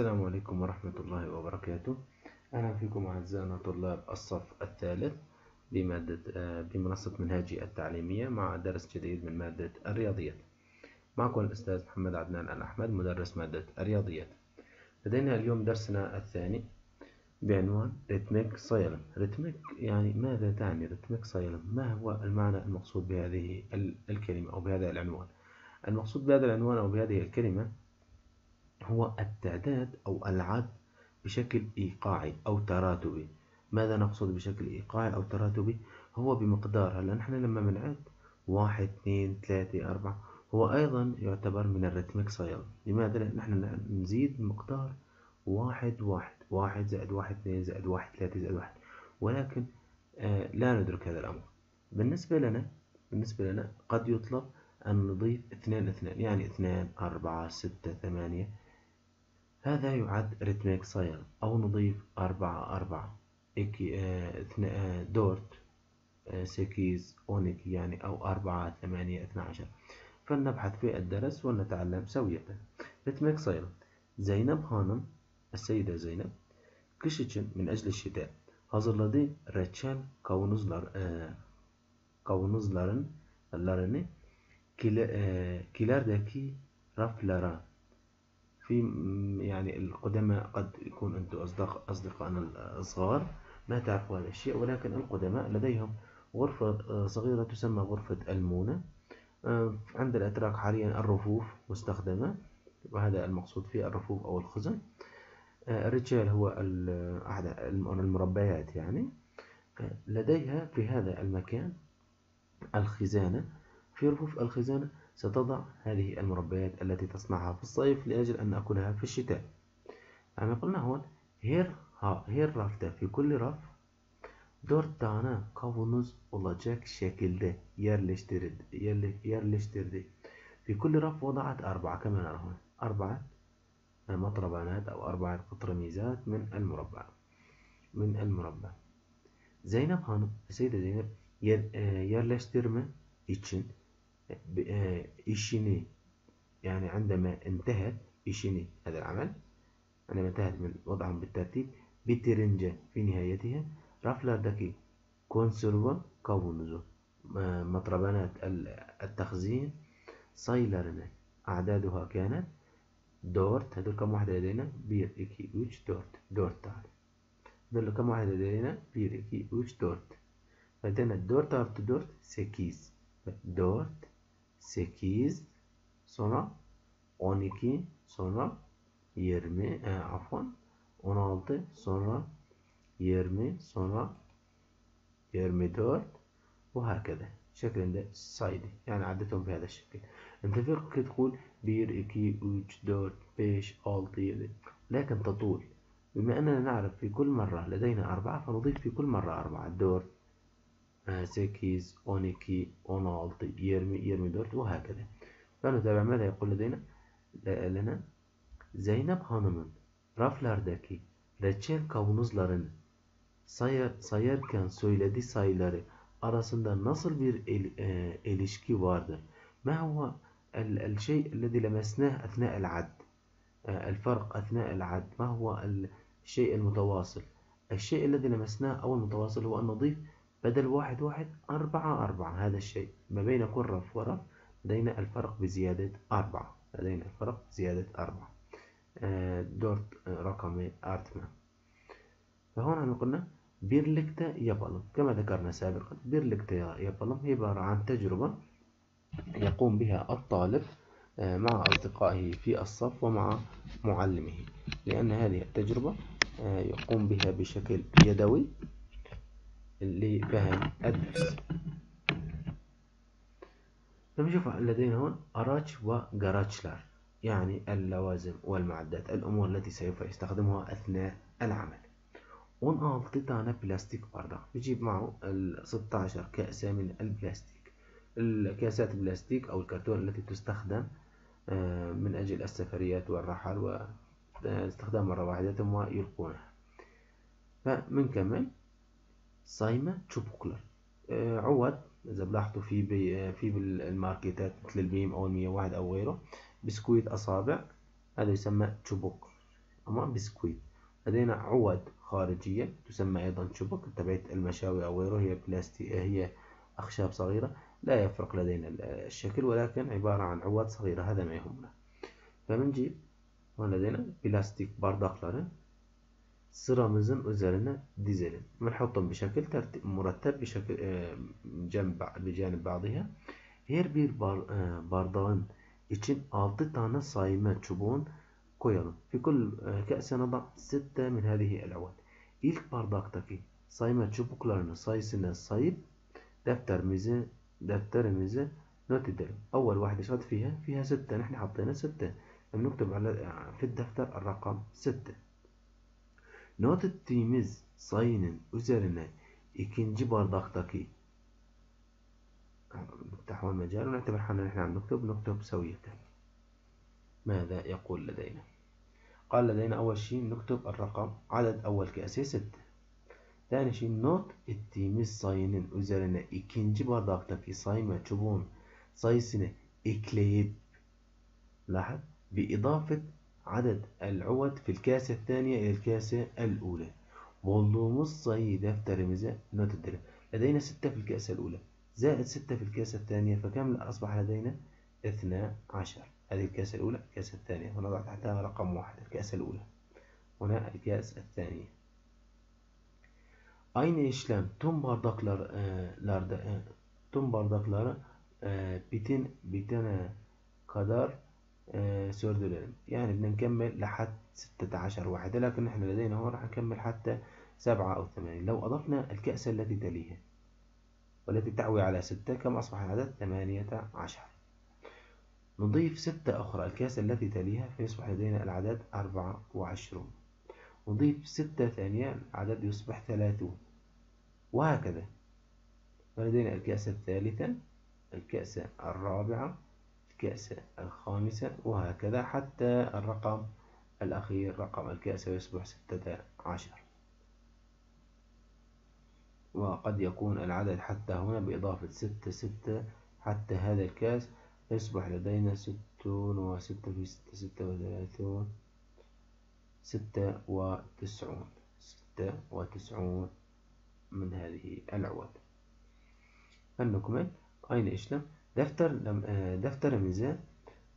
السلام عليكم ورحمة الله وبركاته. أهلا فيكم أعزائنا طلاب الصف الثالث بمادة آه، بمنصة منهاجي التعليمية مع درس جديد من مادة الرياضيات. معكم الأستاذ محمد عدنان الأحمد مدرس مادة الرياضيات. لدينا اليوم درسنا الثاني بعنوان ritmik sayalım ritmik يعني ماذا تعني ritmik sayalım ما هو المعنى المقصود بهذه الكلمة أو بهذا العنوان؟ المقصود بهذا العنوان أو بهذه الكلمة هو التعداد أو العد بشكل إيقاعي أو تراتبي. ماذا نقصد بشكل إيقاعي أو تراتبي؟ هو بمقدار. هلا نحن لما بنعد واحد اثنين ثلاثة أربعة هو أيضا يعتبر من الريتميك سايل لماذا؟ لأن نحن نزيد مقدار واحد واحد. واحد زائد واحد اثنين زائد واحد ثلاثة زائد واحد. ولكن آه لا ندرك هذا الأمر. بالنسبة لنا بالنسبة لنا قد يطلب أن نضيف اثنين اثنين. يعني اثنين أربعة ستة ثمانية. هذا يعد ritmik sayalım أو نضيف أربعة أربعة. dört sekiz on iki يعني أو أربعة ثمانية اثنى عشر. فلنبحث في الدرس ونتعلم سوية. ritmik sayalım زينب hanım السيدة زينب كشتشن من أجل الشتاء. hazırladı reçel kavanozlar e, kavanozların larını kile, e, kilerdeki raflara في يعني القدماء قد يكون أنتم أصدق أصدقائنا الصغار ما تعرفوا هذا الشيء ولكن القدماء لديهم غرفة آه، صغيرة تسمى غرفة المونة. آه، عند الأتراك حاليا الرفوف مستخدمة وهذا المقصود في الرفوف أو الخزن. آه، الرجال هو أحد المربيات يعني. لديها في هذا المكان الخزانة في رفوف الخزانة ستضع هذه المربيات التي تصنعها في الصيف لأجل أن نأكلها في الشتاء. يعني قلنا هون هير ها هير rafta في كل رف. dört tane kavanoz olacak şekilde yerleştirildi. yerleştirdi. في كل رف وضعت أربعة كما نرى هنا أربعة مطربانات أو أربعة قطرميزات من المربع. من المربع. Zeynep Hanım, Seyde Zeynep yer, yerleştirme için إيشيني. يعني عندما انتهت إيشيني هذا العمل عندما انتهت من وضعهم بالترتيب بترنجة في نهايتها رفلردaki konserve kavanozu مطربانات التخزين sayılarını أعدادها كانت dört هذول كم واحدة لدينا؟ bir iki üç dört dört tane هذول كم واحدة لدينا؟ bir iki üç dört. لدينا dört artı dört sekiz dört 8 sonra 12 sonra 20 e, عفوا 16 sonra 20 sonra 24 وهكذا شكل صيدي يعني عدتهم بهذا الشكل انت فيك تقول بير اكي اوش دور بيش التي لكن تطول بما اننا نعرف في كل مرة لدينا اربعة فنضيف في كل مرة اربعة دور 8 12 16 يرمي يرمي دورت وهكذا. فنتابع ماذا يقول لدينا؟ لنا Zeynep Hanım'ın raflardaki reçel kavanozlarını sayar, sayarken söylediği sayıları arasında nasıl bir ilişki vardır? ما هو الشيء الذي لمسناه أثناء العد؟ الفرق أثناء العد. ما هو الشيء المتواصل؟ الشيء الذي لمسناه أو المتواصل هو أن نضيف بدل واحد واحد أربعة أربعة هذا الشيء. ما بين كل رف ورف لدينا الفرق بزيادة أربعة. لدينا الفرق بزيادة أربعة. آه، دورت آه، رقم أرتنا فهنا قلنا بيرلكتا يبلم كما ذكرنا سابقا بيرلكتا يبلم هي عبارة عن تجربة يقوم بها الطالب آه، مع أصدقائه في الصف ومع معلمه. لأن هذه التجربة يقوم بها بشكل يدوي. لفهم الدرس نشوف لدينا هون أراج وجراتشلر يعني اللوازم والمعدات الأمور التي سوف يستخدمها أثناء العمل. 16 tane بلاستيك bardak بيجيب معه ال 16 كأسة من البلاستيك. الكاسات البلاستيك أو الكرتون التي تستخدم آه، من أجل السفريات والرحل واستخدام مرة واحدة ثم يلقونها فمنكمل sayma çubukları عود إذا بلاحظوا في بي في بالماركتات مثل البيم أو المية واحد أو غيره بسكويت أصابع هذا يسمى çubuk أما بسكويت. لدينا عواد خارجية تسمى أيضا çubuk تبعت المشاوي أو غيره هي بلاستي هي أخشاب صغيرة لا يفرق لدينا الشكل ولكن عبارة عن عواد صغيرة هذا ما يهمنا. فبنجيب هون لدينا بلاستيك bardakları sıramızın üzerine dizelim. بنحطهم بشكل ترتيب مرتب بشكل جنب بجانب بعضها. Her bir bar, bardağın için 6 tane sayma çubuğun koyalım. في كل كأس نضع 6 من هذه العواد. İlk bardaktaki sayma çubuklarının sayısını sayıp defterimizi defterimizi not edelim. أول واحدة شرط فيها فيها ستة نحن حطينا ستة بنكتب على في الدفتر الرقم ستة Not ettiğimiz sayının üzerine ikinci bardaktaki تحول مجال ونعتبر حالنا نحن عم نكتب نكتب سوية ماذا يقول لدينا قال لدينا أول شيء نكتب الرقم عدد أول كأس هي ستة ثاني شيء not ettiğimiz sayının üzerine ikinci bardaktaki sayma çubuğunu صايسنة إكليب لاحظ بإضافة عدد العود في الكاسة الثانية إلى الكاسة الأولى. bulduğumuz sayıyı defterimize not edelim. لدينا ستة في الكاسة الأولى زائد ستة في الكاسة الثانية فكم أصبح لدينا اثنا عشر. هذه الكاسة الأولى الكاسة الثانية. ونضع تحتها رقم واحد الكاسة الأولى. هنا الكاس الثانية. Aynı işlem tüm bardaklarda tüm bardakları e, bitin bitene kadar e, sürdürelim. يعني بدنا نكمل لحد 16 واحدة لكن نحن لدينا هون راح نكمل حتى سبعة أو ثمانية لو أضفنا الكأس التي تليها والتي تحوي على ستة كم أصبح العدد؟ ثمانية عشر. نضيف ستة أخرى الكأس التي تليها فيصبح لدينا العدد أربعة وعشرون. نضيف ستة ثانية العدد يصبح ثلاثون. وهكذا. ولدينا الكأس الثالثة الكأس الرابعة الكأس الخامسة وهكذا حتى الرقم الأخير رقم الكأس يصبح ستة عشر. وقد يكون العدد حتى هنا بإضافة ستة ستة حتى هذا الكأس يصبح لدينا ستون وستة في ستة ستة وثلاثون ستة وتسعون ستة وتسعون من هذه العواد فنكمل. أين إشلم دفتر لم آه، دفتر ميزان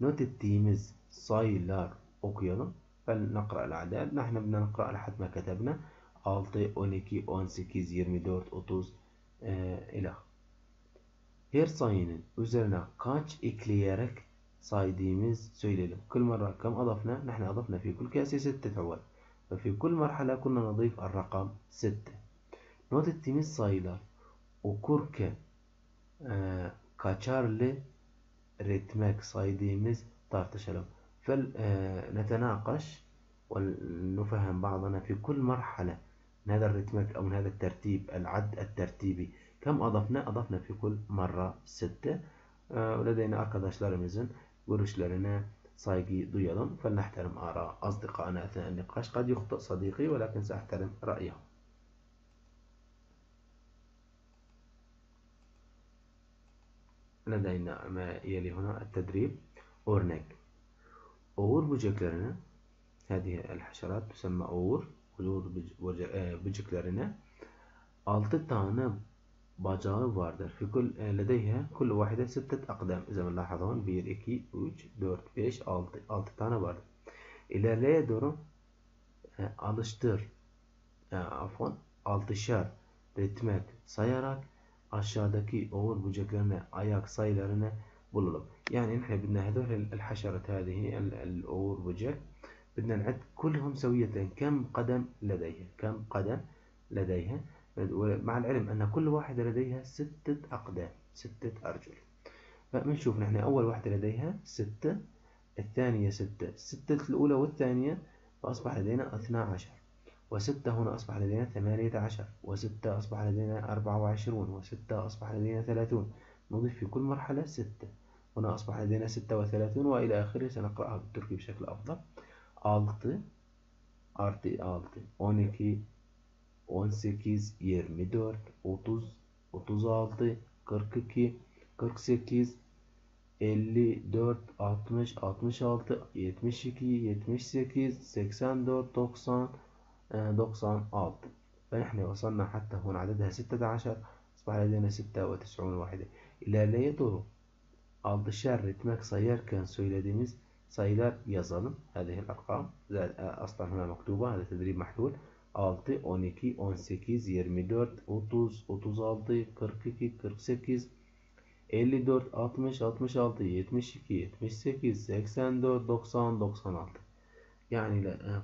نوت التيمز سايلر أوكيانو. فلنقرأ الأعداد. نحن بدنا نقرأ لحد ما كتبنا. ألتي أونيكي أونسيكي زيرمي دورت اوتوز آه، إلى هير ساينن وزرنا. كاتش اكليرك سايديمز سويلم كل مرة كم أضفنا؟ نحن أضفنا في كل كاسه ستة عود ففي كل مرحلة كنا نضيف الرقم ستة. نوت التيمز سايلر وكركا آه kaçarlı ritmek saydığımız tartışalım. فلنتناقش ونفهم بعضنا في كل مرحلة من هذا الرتمك أو من هذا الترتيب العد الترتيبي. كم أضفنا؟ أضفنا في كل مرة ستة. ولدينا arkadaşlarımızın görüşlerine saygı duyalım فلنحترم آراء أصدقائنا أثناء النقاش. قد يخطئ صديقي ولكن سأحترم رأيه. لدينا ما يلي هنا التدريب أورنيك أور böceklerine هذه الحشرات تسمى أور أور böceklerine 6 tane bacağı vardır. في كل لديها كل واحدة ستة أقدام إذا بنلاحظ هون 1 2 3 4 5 6 6 tane vardır. İlerleye doğru alıştır afon altışar ritmek sayarak aşağıdaki oğur böceklerine ayak sayılarını bulalım. يعني نحن بدنا هذول الحشرة هذه الأور بوجك بدنا نعد كلهم سوية كم قدم لديها؟ كم قدم لديها؟ مع العلم أن كل واحدة لديها ستة أقدام ستة أرجل. فبنشوف نحن أول واحدة لديها ستة الثانية ستة. ستة الأولى والثانية فأصبح لدينا 12 وستة هنا أصبح لدينا ثمانية عشر وستة أصبح لدينا أربعة وعشرون وستة أصبح لدينا ثلاثون. نضيف في كل مرحلة ستة. هنا أصبح لدينا ستة وثلاثون وإلى آخره سنقرأها بالتركي بشكل أفضل. Altı artı altı on iki on sekiz yirmi dört otuz otuz altı kırk iki kırk sekiz 54, 60, 66, 72, 78, 84, 90, 96 فنحن وصلنا حتى هنا عددها 16 أصبح لدينا 96 واحدة İlerleye altışar ritmek sayarken söylediğimiz sayılar yazalım. هذه الأرقام أصلا هنا مكتوبة هذا تدريب محلول 6, 12, 18, 24, 30, 36, 42, 48, 54, 60, 66, 72, 78, 84, 90, 96 يعني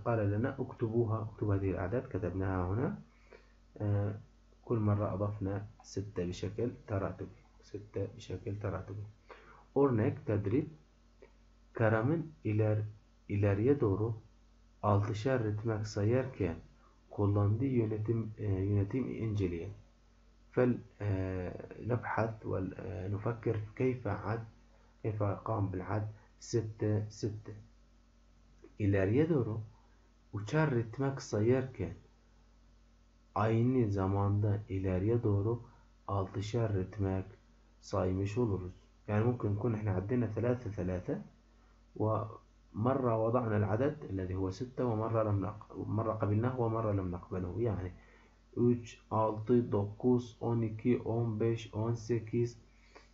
قال لنا اكتبوها اكتبوا هذه الأعداد كتبناها هنا. كل مرة أضفنا ستة بشكل تراتبي ستة بشكل تراتبي Örnek tedrib Kerem'in iler, ileriye doğru altışar ritmek sayarken kullandığı yönetim e, yönetim inceleyin. فلنبحث ونفكر كيف عد كيف قام بالعد ستة ستة. Ileriye doğru uçar ritmek sayarken aynı zamanda ileriye doğru altışar ritmek saymış oluruz. يعني ممكن نكون إحنا عدينا ثلاثة ثلاثة ومرة وضعنا العدد الذي هو ستة ومرة لم نق... مرة قبلناه ومرة لم نقبله يعني 3, 6, 9, 12, 15, 18,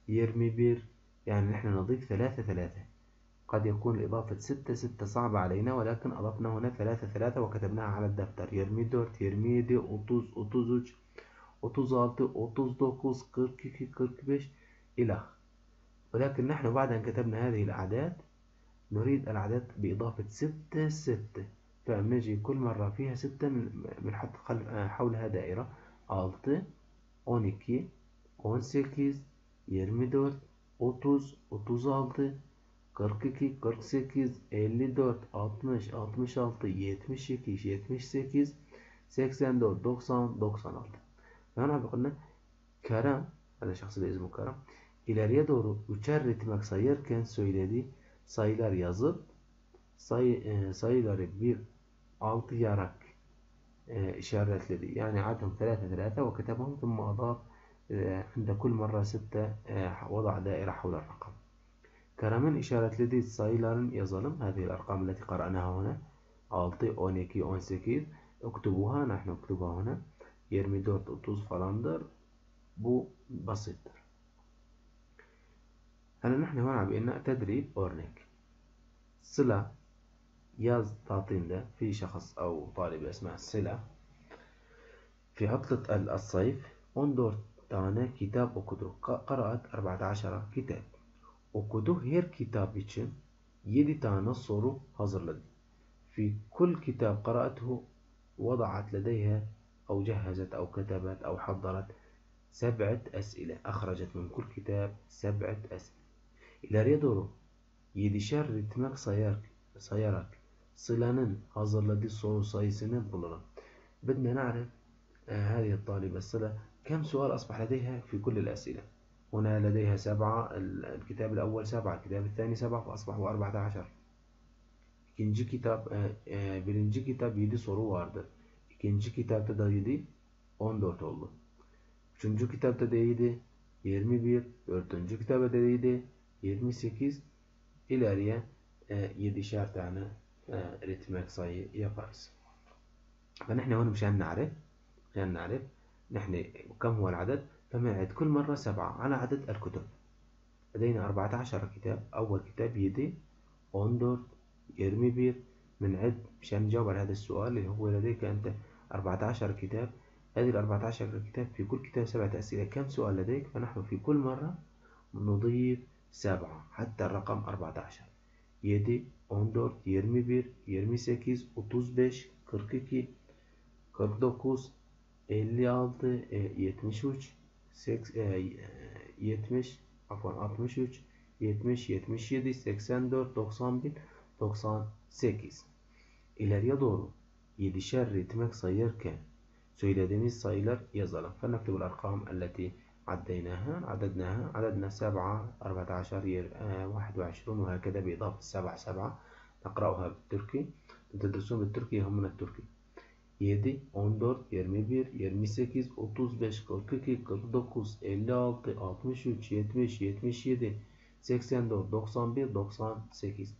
21 يعني نحن نضيف ثلاثة ثلاثة قد يكون إضافة ستة ستة صعبة علينا ولكن أضفنا هنا ثلاثة ثلاثة وكتبناها على الدفتر. يرميدور تيرميدي أوتوز أوتوزوج أوتوز ألتي أوتوز دوكوز كركيكي كركبش إلى ولكن نحن بعد أن كتبنا هذه الأعداد نريد الأعداد بإضافة ستة ستة. فنجي كل مرة فيها ستة بنحط حولها دائرة. altı on iki on sekiz يرميدور أوتوز أوتوز ألتي 42, 48, 54, 60, 66, 72, 78, 84, 90, 96. Yani abi kılına kerem, hadi şahsı ismi kerem, ileriye doğru üçer ritmek sayarken söylediği sayılar yazıp sayı, e, sayıları bir altı yarak e, işaretledi. Yani adım 3 3 وكتبهم ثم أضاف عند كل مرة 6 وضع دائرة حول الرقم. Kerem'in işaretlediği sayıların yazalım. هذه الأرقام التي قرأناها هنا 6, 12, 18 اكتبوها نحن نكتبها هنا 24, 30 falandır. Bu basittir. هلا نحن هون عم بيقلنا تدريب أورنيك صلة yaz تعطينا في شخص أو طالب اسمه صلة في عطلة الصيف انظر tane kitap okudu. Karaat 14 kitap. Okudu her kitap için 7 tane soru hazırladı. في كل كتاب قرأته وضعت لديها أو جهزت أو كتبت أو حضرت سبعة أسئلة أخرجت من كل كتاب سبعة أسئلة İleriye doğru yedişer ritmek sayar, sayarak sılanın hazırladığı soru sayısını bulalım. بدنا نعرف هذه الطالبة الصلة كم سؤال أصبح لديها في كل الأسئلة هنا لديها سبعة الكتاب الأول سبعة الكتاب الثاني سبعة فأصبحوا أربعة عشر İkinci kitap, birinci kitap 7 soru vardı. İkinci kitapta da 7, 14 oldu. Üçüncü kitapta da 7, 21. Dördüncü kitapta da 7, 28 ileriye e, 7'şer tane e, ritmek sayı yaparız. فنحن هون مشان نعرف مشان نعرف نحن كم هو العدد فبنعد كل مرة سبعة على عدد الكتب. لدينا 14 كتاب أول كتاب يدي 14 21 بنعد مشان نجاوب على هذا السؤال اللي هو لديك أنت 14 كتاب. هذه ال 14 كتاب في كل كتاب سبعة أسئلة. كم سؤال لديك؟ فنحن في كل مرة نضيف سبعة حتى الرقم 14 7 14 21 28 35 42 49 56 73 70 عفوا 63 70 77 84 91 98 ileriye doğru yedişer ritmek sayarken söylediğimiz sayılar yazalım. فنكتب الأرقام التي عديناها عددناها عددنا سبعة أربعة عشر واحد وعشرون وهكذا بإضافة سبعة سبعة. نقرأها بالتركي. تدرسون بالتركي يهمنا التركي. 7, 14, 21, 28, 35, 42, 49, 56, 63, 70, 77, 84 91 98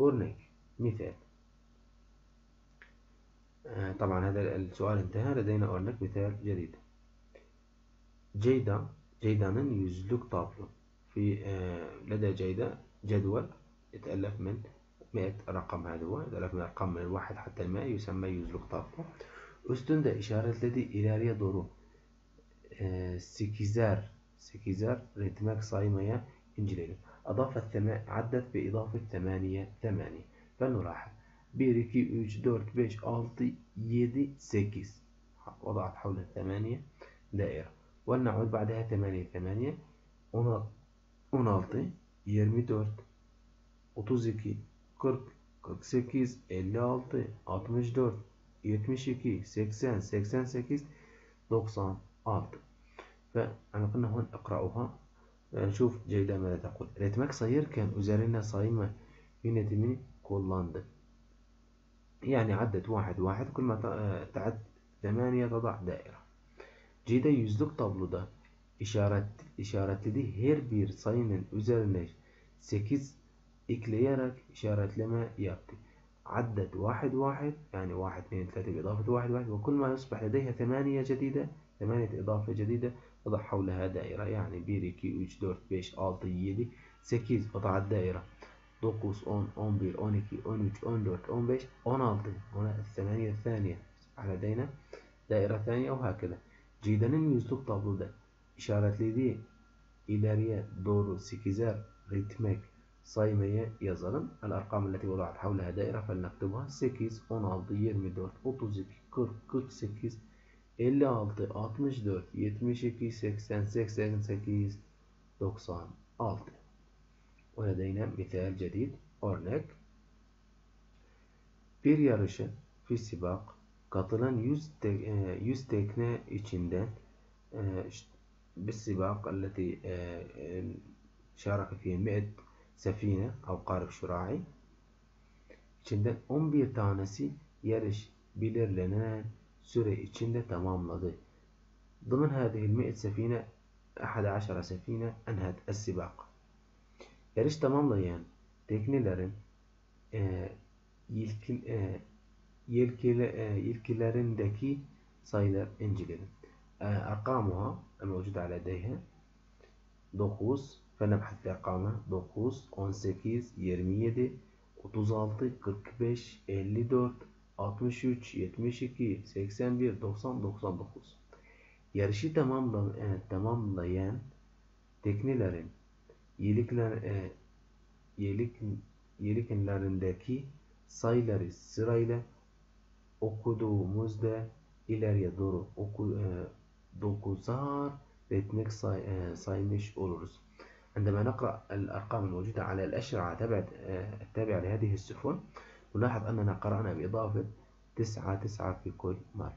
örnek مثال طبعا هذا السؤال انتهى لدينا örnek مثال جديد جيدا جيداً yüzlük tablo. في لدى جيدة جدول يتألف من 100 رقم هذا هو يتألف من الأرقام من الواحد حتى المائة يسمى yüzlük tablo Üstünde işaretlediği ileriye doğru e, sekizer, sekizer ritmek saymaya. أضاف الثمان عدت بإضافة ثمانية ثمانية. فلنلاحظ 1 2 3 4 5 6 7 8 وضعت حول الثمانية. دائرة. ولنعود بعدها ثمانية ثمانية. 16 24 32 40 40 48 56 64 72 80 88 96 ve فانا قلنا هون اقرأوها نشوف جيدا ماذا تقول ريتمك صغير كان وزارينا صايمة yöntemi kullandı يعني عدت واحد واحد كل ما تعد ثمانية تضع دائرة جيدا yüzlük tabloda işaret işaretlediği her bir sayının üzerine sekiz ekleyerek işaretleme yaptı. عدت واحد واحد يعني واحد اثنين ثلاثة بإضافة واحد واحد وكل ما يصبح لديها ثمانية جديدة ثمانية إضافة جديدة وضع حولها دائرة يعني 1 2 3 4 5 6 7 8 وضعت دائرة. 9 10 11 12 13 14 15 16 هنا الثمانية الثانية. لدينا؟ دائرة ثانية وهكذا. Cide'nin yüzlük tabloda işaretlediği ileriye doğru 8'er ritmek saymayı yazalım. الأرقام التي وضعت حولها دائرة فلنكتبها 8 16 24 32 40 48 56 64 72 80 88 96 ولدينا مثال جديد örnek bir yarışı في سباق katılan 100 100 tekne içinden بالسباق التي شارك فيه 100 sefine أو قارب şurai içinden 11 tanesi yarış belirlenen süre içinde tamamladı. ضمن هذه المئة سفينة أحد عشر سفينة أنهت السباق yarış tamamlayan teknelerin e, yelkin, e, yelkile, e, yelkilerindeki sayılar inceleyelim. E, أرقامها الموجودة على لديها 9 ve nebhatte kame 9, 18, 27, 36, 45, 54, 63, 72, 81, 90, 99. Yarışı tamamlayan, e, tamamlayan teknelerin yelikler, e, yelik, yeliklerindeki sayıları sırayla okuduğumuzda ileriye doğru oku, e, dokuzar teknik say, e, saymış oluruz. عندما نقرأ الأرقام الموجودة على الأشرعة التابعة لهذه السفن نلاحظ أننا قرأنا بإضافة تسعة تسعة في كل مرة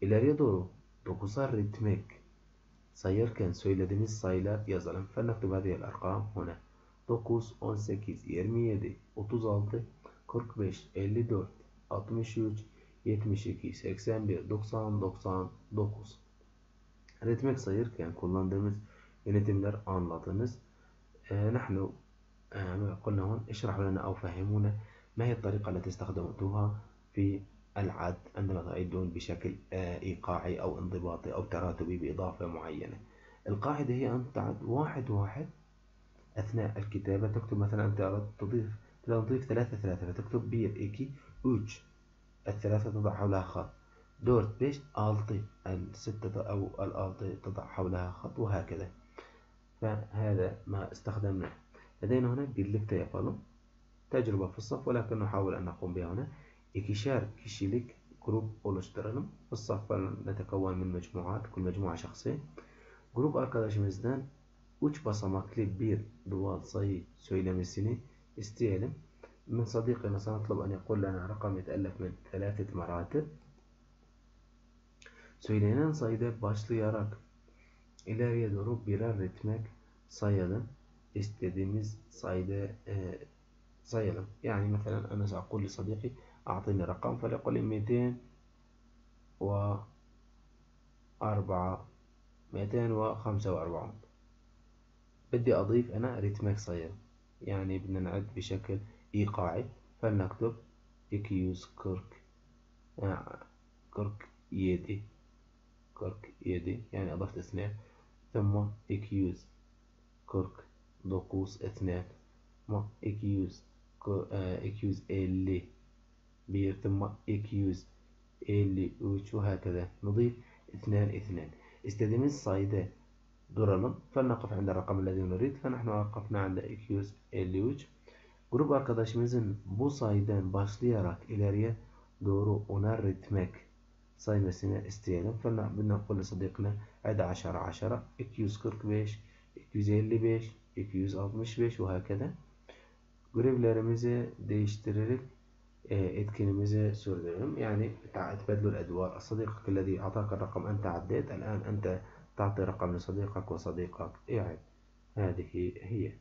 İleriye doğru 9'ar ritmik sayarken söylediğimiz sayılar yazalım. فلنكتب هذه الأرقام هنا 9, 18, 27, 36, 45, 54, 63, 72, 81, 90, 99. Ritmik sayırken kullandığımız yönetimler anladınız. آه نحن آه قلنا هون اشرحوا لنا أو فهمونا ما هي الطريقة التي استخدمتوها في العد عندما تعدون بشكل آه إيقاعي أو انضباطي أو تراتبي بإضافة معينة. القاعدة هي أن تعد واحد واحد أثناء الكتابة. تكتب مثلا أنت أردت تضيف تضيف ثلاثة ثلاثة فتكتب بير إيكي أوج الثلاثة تضع حولها خط. دورت بيش آلتي الستة أو الآلتي تضع حولها خط وهكذا. فهذا ما استخدمناه. لدينا هنا birlikte yapalım تجربة في الصف ولكن نحاول أن نقوم بها هنا. ikişer kişilik grup oluşturalım في الصف نتكون من مجموعات كل مجموعة شخصين grup arkadaşımızdan üç basamaklı bir doğal sayı söylemesini isteyelim من صديقنا سنطلب أن يقول لنا رقم يتألف من ثلاثة مراتب. سويلة نان صيدة باشلي يراك ileriye doğru birer ritmek sayalım. istediğimiz sayıda e, sayalım. Yani mesela أنا سأقول لصديقي أعطيني رقم فليقل لي 200 وأربعة 245 بدي أضيف أنا ريتمك صغير يعني بدنا نعد بشكل إيقاعي فلنكتب iki yüz kırk آه kırk yedi kırk yedi يعني أضفت اثنين ثم iki yüz kırk dokuz اثنين ثم iki yüz iki yüz elli bir ثم iki yüz elli üç وهكذا نضيف اثنان اثنان istediğimiz sayıda duralım فلنقف عند الرقم الذي نريد. فنحن وقفنا عند iki yüz elli üç Grup arkadaşımızın bu sayıdan başlayarak ileriye doğru onar ritmek saymasını isteyelim. فلنقول لصديقنا عد عشرة عشرة 245 255 265 وهكذا. Görevlerimizi değiştirerek etkinimizi sürdürelim. Yani تبادل الأدوار. الصديق الذي أعطاك الرقم أنت عديت الآن. أنت تعطي رقم لصديقك وصديقك. اعد. هذه هي.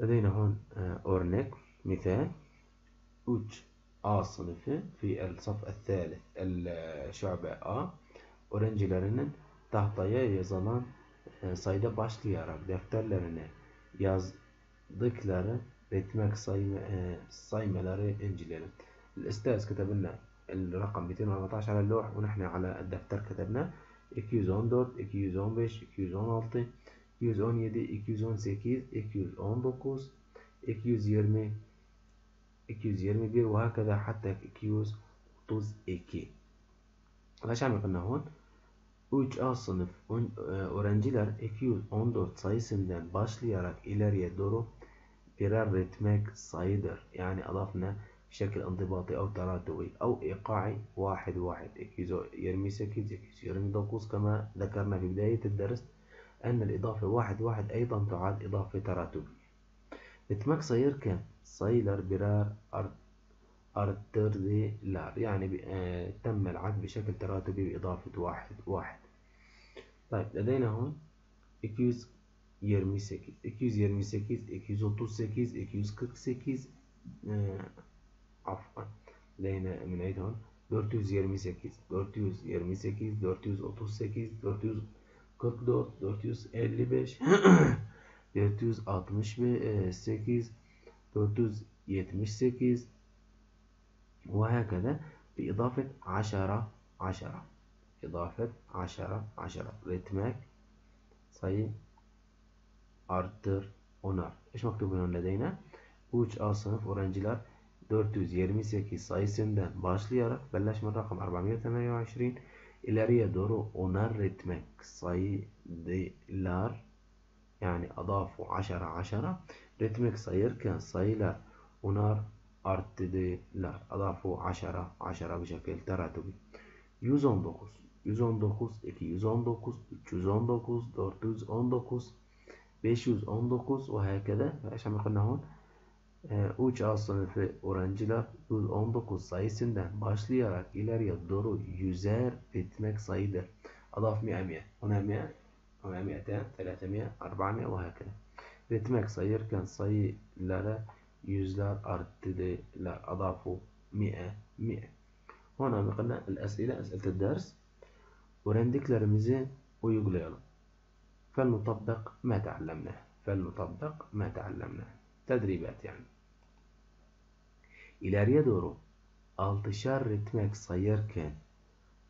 لدينا هون أورنيك. مثال. أوج. A sınıfı في الصف الثالث الشعبة A öğrencilerinin tahtaya yazılan sayıda başlayarak defterlerine yazdıkları ritmek sayma, saymaları inceleyelim. الأستاذ كتب لنا الرقم 214 على اللوح ونحن على الدفتر كتبنا 214 215 216 217 218 219 220 221 وهكذا حتى 232 Kaç عم قلنا هون. Uç A sınıf öğrenciler 214 sayısından başlayarak ileriye doğru birer ritmek sayıdır. Yani أضفنا بشكل انضباطي أو تراتبي أو إيقاعي واحد واحد. 228 229 كما ذكرنا في بداية الدرس أن الإضافة واحد واحد أيضا تعد إضافة تراتبية. Bitmek sayırken sayılar birer arttırdılar. يعني تم العد بشكل تراتبي بإضافة واحد واحد طيب لدينا هون 228 228 238 248 عفوا لدينا بنعيد هون 428 428 438 400 44 455 468 478 وهكذا بإضافة عشرة عشرة إضافة عشرة عشرة رتمك sayı arttır onar. İş mektubunun lüdeyine 3A sınıf öğrenciler 428 sayısından başlayarak belleşme rakam 428 ileriye doğru onar ritmek sayılar yani adafu 10 10 ritmik sayırken sayılar onar arttırdılar. Adafu aşara aşara bir şekil teratübi. 119 119 219 319 419 519 ve herkede Şimdi kılnahun uç A sınıfı öğrenciler 119 sayısından başlayarak ileriye doğru yüzer ritmek sayıdır. Adaf mi'e mi'e, ona mi'e, ona mi'e, 300, 400 ve herkede. Ritmek sayırken sayılara yüzler arttırdılar أضافوا 100 100 هنا قلنا الأسئلة أسئلة الدرس öğrendiklerimizi uygulayalım فلنطبق ما تعلمناه فلنطبق ما تعلمناه تدريبات يعني İleriye doğru altışar ritmek sayarken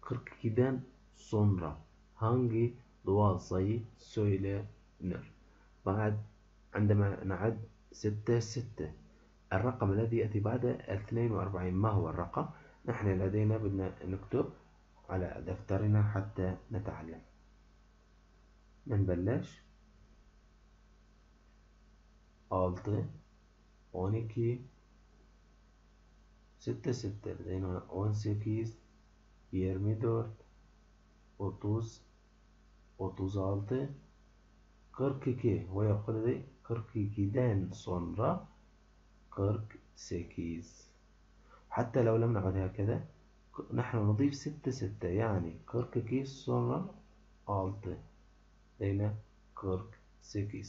42'den sonra hangi doğal sayı söylenir? بعد عندما نعد ستة ستة. الرقم الذي يأتي بعد 42 ما هو الرقم؟ نحن لدينا بدنا نكتب على دفترنا حتى نتعلم. منبلش 6 12 ستة ستة. لدينا 18 24 30 36 42 ويقول لي 42'den sonra 48 حتى لو لم نعد هكذا نحن نضيف ستة ستة يعني 42 sonra 6 لدينا 48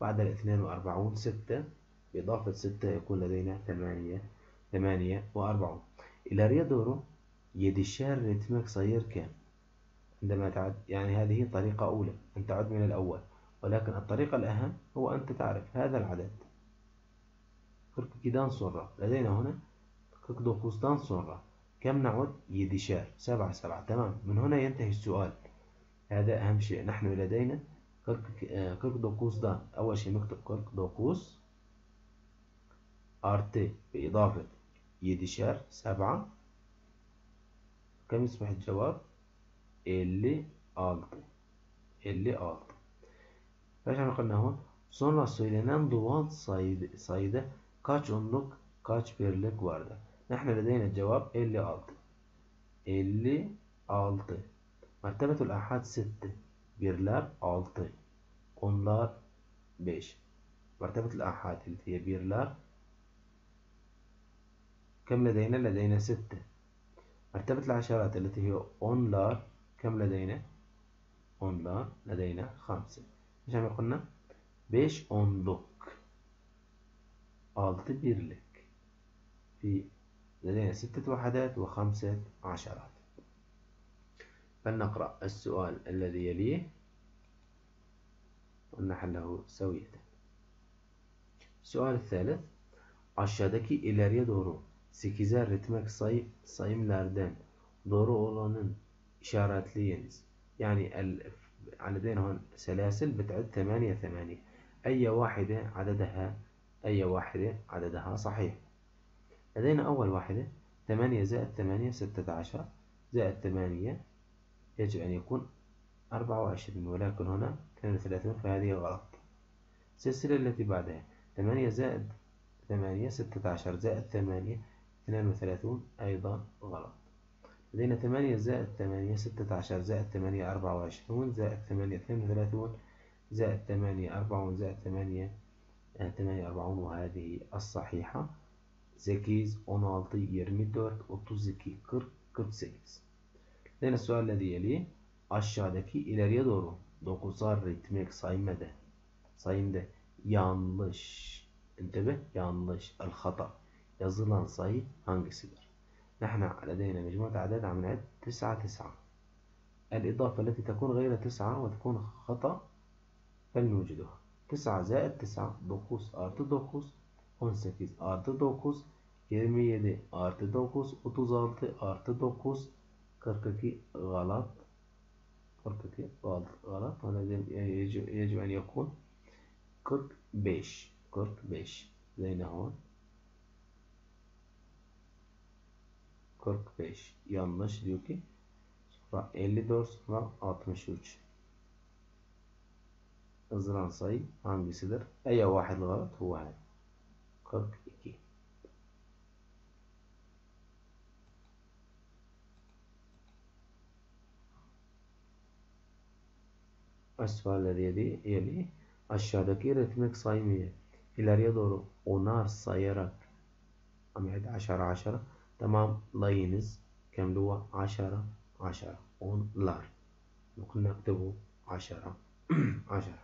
بعد الاثنين وأربعون ستة بإضافة ستة يكون لدينا ثمانية ثمانية وأربعون. إلى ريدورو يدشار رتمك sayırken عندما تعد يعني هذه طريقة أولى أن تعد من الأول. ولكن الطريقة الأهم هو أن تعرف هذا العدد. kırktan sonra لدينا هنا kırk dokuzdan sonra كم نعد yedişer سبعة سبعة. تمام. من هنا ينتهي السؤال. هذا أهم شيء. نحن لدينا kırk dokuzdan أول شيء نكتب kırk dokuz artı بإضافة yedişer سبعة. كم يصبح الجواب؟ اللي altı 56 Kaç قلنا هون sonra söylenen doğal sayı, sayıda kaç onluk kaç birlik vardı نحن لدينا الجواب 56 56 مرتبة الآحاد 6 birler 6 onlar 5 مرتبة الآحاد اللي هي birler كم لدينا لدينا 6 مرتبة العشرات التي هي onlar كم لدينا onlar لدينا خمسة مش عم قلنا beş onluk. Altı birlik. في لدينا ستة وحدات وخمسة عشرات فلنقرأ السؤال الذي يليه ونحله سوية السؤال الثالث aşağıdaki ileriye doğru 8'er ritmek sayı sayımlardan doğru olanın إشاراتلينز يعني لدينا هون سلاسل بتعد ثمانية ثمانية. أي واحدة عددها أي واحدة عددها صحيح. لدينا أول واحدة ثمانية زائد ثمانية ستة عشر زائد ثمانية يجب أن يكون أربعة وعشرين ولكن هنا اثنين وثلاثون فهذه غلط. السلسلة التي بعدها ثمانية زائد ثمانية ستة عشر زائد ثمانية اثنان وثلاثون أيضا غلط. لدينا ثمانية زائد ثمانية ستة عشر زائد ثمانية أربعة وعشرون زائد ثمانية اثنين وثلاثون زائد ثمانية أربعون زائد ثمانية آه، ثمانية أربعون. وهذه الصحيحة. زكيز 16 24 32 40 48 لدينا السؤال الذي يليه. Aşağıdaki ileriye doğru 9'ar ritmik sayımda sayımda yanlış. انتبه yanlış. الخطأ yazılan sayı hangisidir? نحن لدينا مجموعة أعداد عم نعد تسعة تسعة. الإضافة التي تكون غير تسعة وتكون خطأ فلنوجدها تسعة زائد تسعة yirmi yedi artı dokuz otuz altı artı dokuz kırk iki غلط. kırk iki غلط. هذا يجب, أن يكون kırk beş kırk beş زي هون. 45 yanlış diyor ki sonra 54 sonra 63 ızıran sayı hangisidir? Eye vahid galat huve 42 Asfaller yedi yedi. Aşağıdaki ritmik saymayı ileriye doğru onar sayarak Ahmet aşağı aşağı تمام لاينز كم لوا عشرة عشرة اون لار ممكن نكتبه عشرة عشرة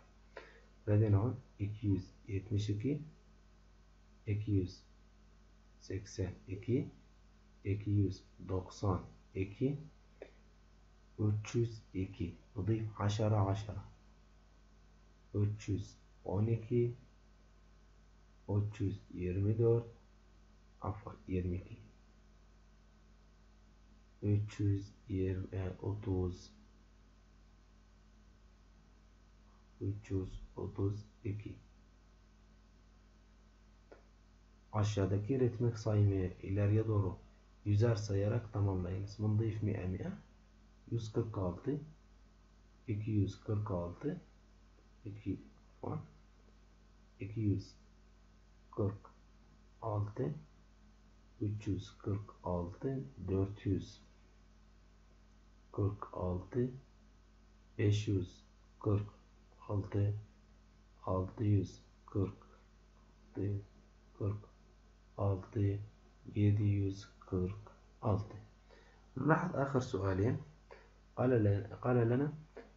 لدينا هون اكيوز يتمشكي اكيوز سكسن اكي اكيوز دوكسان iki üç yüz iki نضيف عشرة عشرة üç yüz on iki üç yüz yirmi dört عفوا yirmi iki 330 332 Aşağıdaki ritmik saymayı ileriye doğru yüzer sayarak tamamlayınız. Bundayız 100 100 146 246 2 246 346 400 46 546 646 46 746 نلاحظ آخر سؤالين قال لنا, قال لنا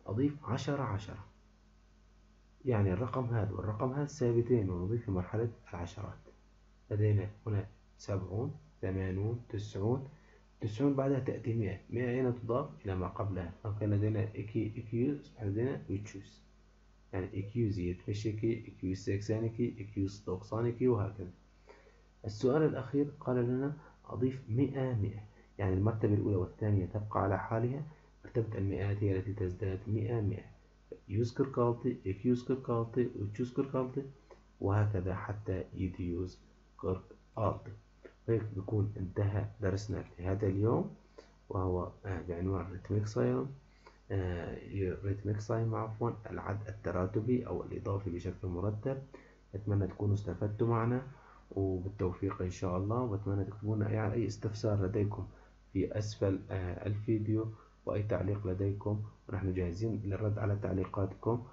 أضيف 10 10 يعني الرقم هذا والرقم هذا ثابتين ونضيف في مرحلة العشرات لدينا هنا 70 80 90 تسعون بعدها تأتي مئة. مئة هنا تضاف إلى ما قبلها. فكان لدينا iki yüz أصبح لدينا üç yüz يعني إكيوز يتمشيكي إكيوز سكسانيكي إكيوز توكسانيكي وهكذا. السؤال الأخير قال لنا أضيف مئة مئة. يعني المرتبة الأولى والثانية تبقى على حالها. مرتبة المئات هي التي تزداد مئة مئة. يذكر كركالتي إكيوز كركالتي ويتشوز كركالتي وهكذا حتى yedi yüz kırk altı هيك بيكون انتهى درسنا لهذا اليوم وهو آه، بعنوان ritmik sayım ريتميك سايم عفوا العد التراتبي أو الإضافي بشكل مرتب. أتمنى تكونوا استفدتوا معنا وبالتوفيق إن شاء الله. وأتمنى تكتبوا لنا أي استفسار لديكم في أسفل آه، الفيديو وأي تعليق لديكم. ونحن جاهزين للرد على تعليقاتكم.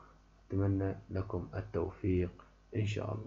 أتمنى لكم التوفيق إن شاء الله.